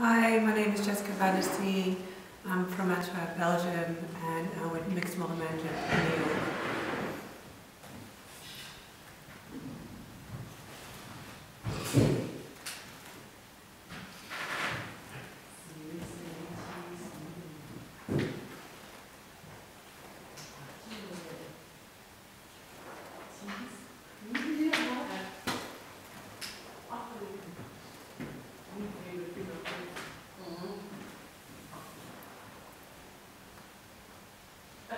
Hi, my name is Jessica Vandersteen. I'm from Antwerp, Belgium, and I'm with Next Model Management in New York.